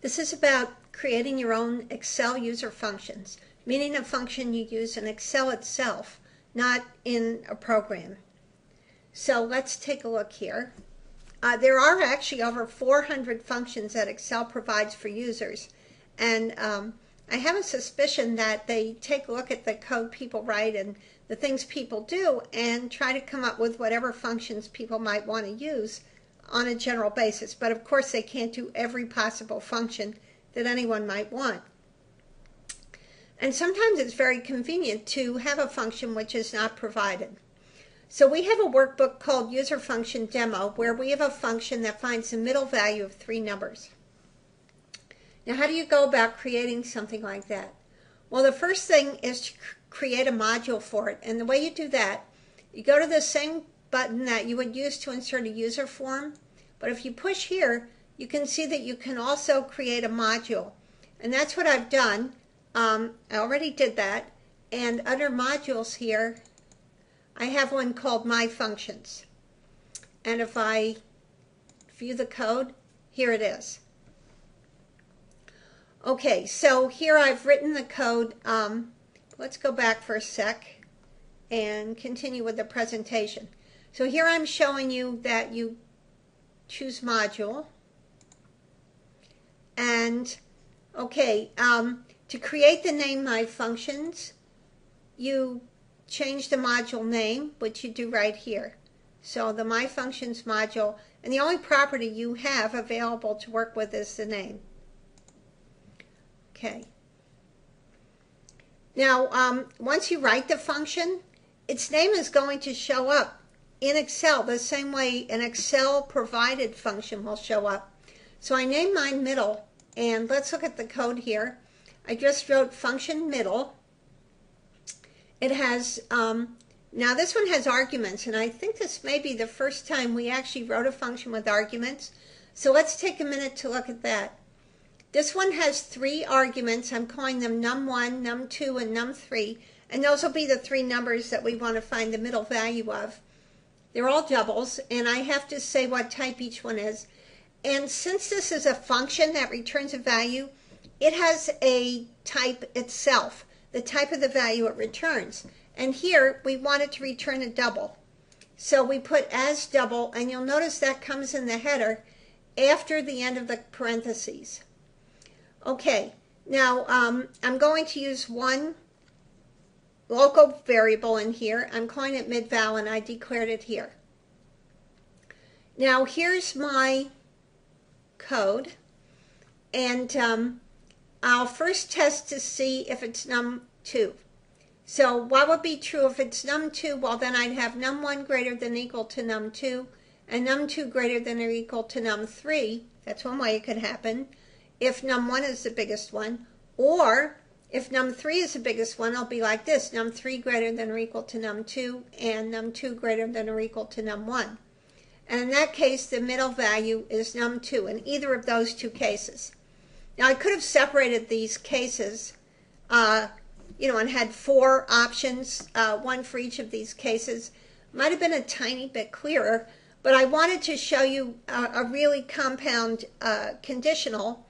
This is about creating your own Excel user functions, meaning a function you use in Excel itself, not in a program. So let's take a look here. Uh, there are actually over 400 functions that Excel provides for users. And um, I have a suspicion that they take a look at the code people write and the things people do and try to come up with whatever functions people might want to use on a general basis. But of course, they can't do every possible function that anyone might want. And sometimes it's very convenient to have a function which is not provided. So we have a workbook called User Function Demo where we have a function that finds the middle value of three numbers. Now, how do you go about creating something like that? Well, the first thing is to create a module for it. And the way you do that, you go to the same button that you would use to insert a user form. But if you push here, you can see that you can also create a module. And that's what I've done. Um, I already did that. And under modules here, I have one called My Functions. And if I view the code, here it is. Okay, so here I've written the code. Um, let's go back for a sec and continue with the presentation. So here I'm showing you that you choose module. And, okay, um, to create the name my functions, you change the module name, which you do right here. So the my functions module, and the only property you have available to work with is the name. Okay. Now, um, once you write the function, its name is going to show up in Excel the same way an Excel provided function will show up. So I named mine middle, and let's look at the code here. I just wrote function middle. It has, um, now this one has arguments, and I think this may be the first time we actually wrote a function with arguments. So let's take a minute to look at that. This one has three arguments. I'm calling them num1, num2, and num3. And those will be the three numbers that we want to find the middle value of. They're all doubles, and I have to say what type each one is. And since this is a function that returns a value, it has a type itself, the type of the value it returns. And here, we want it to return a double. So we put as double, and you'll notice that comes in the header after the end of the parentheses. Okay, now um, I'm going to use one local variable in here. I'm calling it midval and I declared it here. Now here's my code and um, I'll first test to see if it's num2. So what would be true if it's num2? Well then I'd have num1 greater than equal to num2 and num2 greater than or equal to num3. That's one way it could happen if num1 is the biggest one. Or if num3 is the biggest one, it'll be like this, num3 greater than or equal to num2, and num2 greater than or equal to num1. And in that case, the middle value is num2 in either of those two cases. Now, I could have separated these cases, uh, you know, and had four options, uh, one for each of these cases. Might have been a tiny bit clearer, but I wanted to show you a, a really compound uh, conditional,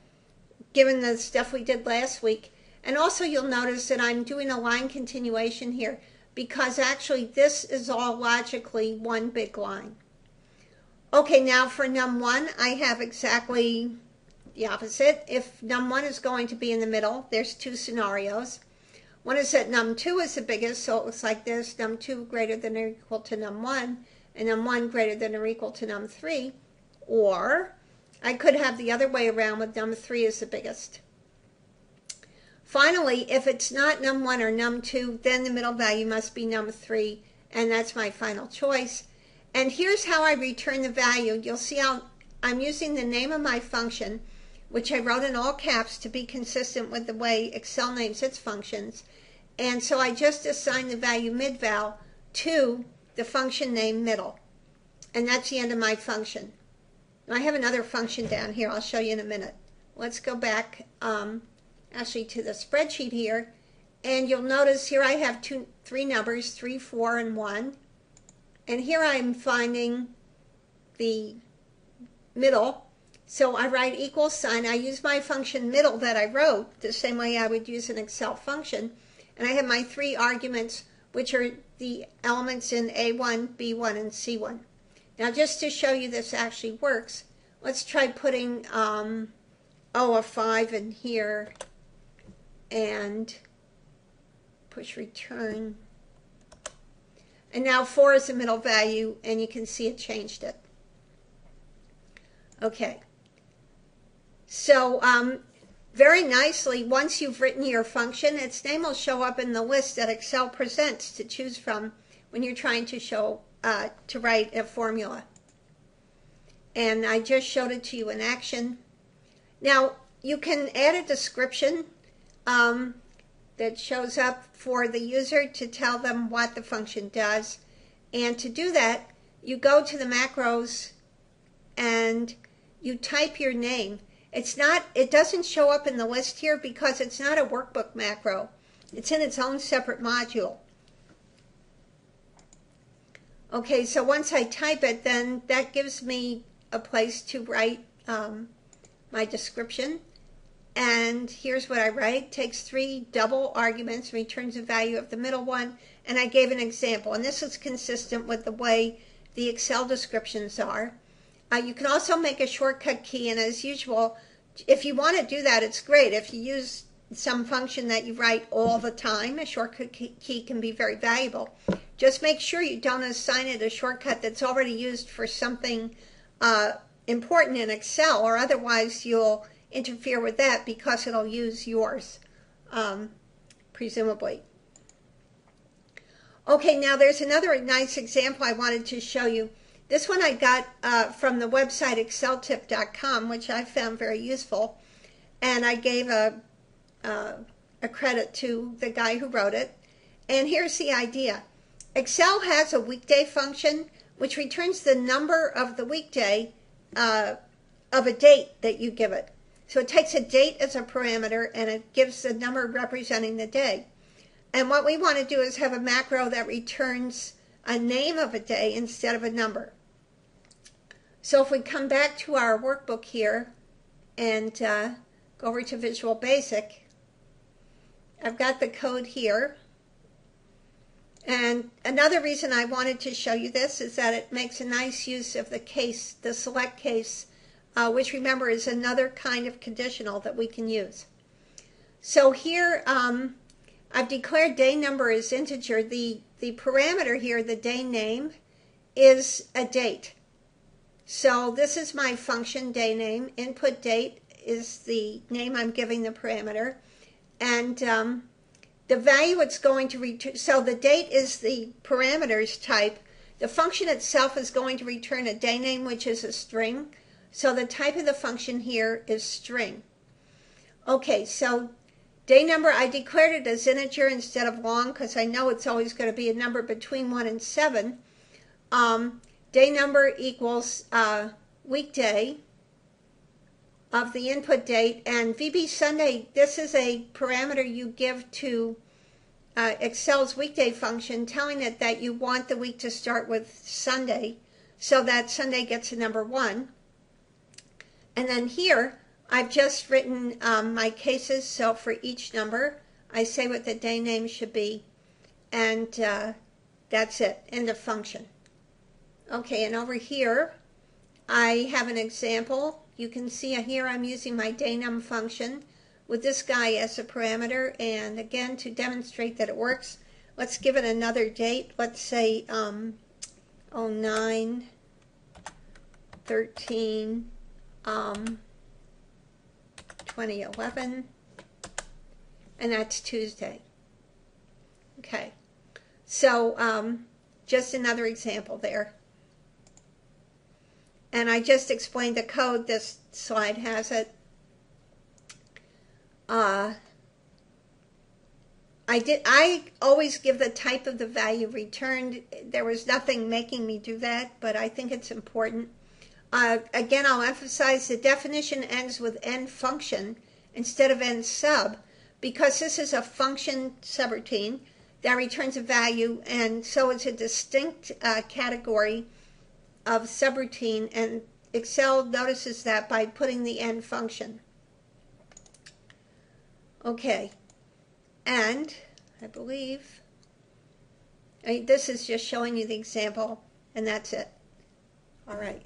given the stuff we did last week, and also you'll notice that I'm doing a line continuation here because actually this is all logically one big line. Okay, now for num1, I have exactly the opposite. If num1 is going to be in the middle, there's two scenarios. One is that num2 is the biggest, so it looks like this, num2 greater than or equal to num1, and num1 greater than or equal to num3. Or I could have the other way around with num3 is the biggest. Finally, if it's not num1 or num2, then the middle value must be num3, and that's my final choice. And here's how I return the value. You'll see how I'm using the name of my function, which I wrote in all caps to be consistent with the way Excel names its functions. And so I just assign the value midval to the function name middle. And that's the end of my function. I have another function down here. I'll show you in a minute. Let's go back. Um, actually to the spreadsheet here. And you'll notice here I have two, three numbers, three, four, and one. And here I'm finding the middle. So I write equal sign. I use my function middle that I wrote the same way I would use an Excel function. And I have my three arguments, which are the elements in A1, B1, and C1. Now, just to show you this actually works, let's try putting, um, oh, a 5 in here and push return. And now 4 is the middle value, and you can see it changed it. Okay. So um, very nicely, once you've written your function, its name will show up in the list that Excel presents to choose from when you're trying to show uh, to write a formula. And I just showed it to you in action. Now, you can add a description um, that shows up for the user to tell them what the function does. And to do that, you go to the macros and you type your name. It's not, it doesn't show up in the list here because it's not a workbook macro. It's in its own separate module. Okay, so once I type it, then that gives me a place to write um, my description. And here's what I write. Takes three double arguments, returns the value of the middle one, and I gave an example. And this is consistent with the way the Excel descriptions are. Uh, you can also make a shortcut key, and as usual, if you want to do that, it's great. If you use some function that you write all the time, a shortcut key can be very valuable. Just make sure you don't assign it a shortcut that's already used for something uh, important in Excel, or otherwise you'll interfere with that because it'll use yours, um, presumably. Okay, now there's another nice example I wanted to show you. This one I got uh, from the website exceltip.com, which I found very useful. And I gave a, uh, a credit to the guy who wrote it. And here's the idea. Excel has a weekday function which returns the number of the weekday uh, of a date that you give it. So it takes a date as a parameter and it gives the number representing the day. And what we want to do is have a macro that returns a name of a day instead of a number. So if we come back to our workbook here and uh, go over to Visual Basic, I've got the code here. And another reason I wanted to show you this is that it makes a nice use of the case, the select case, uh, which remember is another kind of conditional that we can use. So here um, I've declared day number as integer. The, the parameter here, the day name, is a date. So this is my function day name. Input date is the name I'm giving the parameter. And um, the value it's going to return, so the date is the parameters type. The function itself is going to return a day name, which is a string. So the type of the function here is string. Okay, so day number, I declared it as integer instead of long because I know it's always going to be a number between 1 and 7. Um, day number equals uh, weekday of the input date. And VB Sunday, this is a parameter you give to uh, Excel's weekday function telling it that you want the week to start with Sunday so that Sunday gets a number one. And then here, I've just written um, my cases. So for each number, I say what the day name should be. And uh, that's it, end of function. Okay, and over here, I have an example. You can see here I'm using my daynum function with this guy as a parameter. And again, to demonstrate that it works, let's give it another date. Let's say um, 09, 13, um, 2011, and that's Tuesday. Okay, so um, just another example there. And I just explained the code. This slide has it. Uh, I did. I always give the type of the value returned. There was nothing making me do that, but I think it's important. Uh, again, I'll emphasize the definition ends with end function instead of end sub because this is a function subroutine that returns a value, and so it's a distinct uh, category of subroutine, and Excel notices that by putting the end function. Okay, and I believe I, mean, this is just showing you the example, and that's it. All right.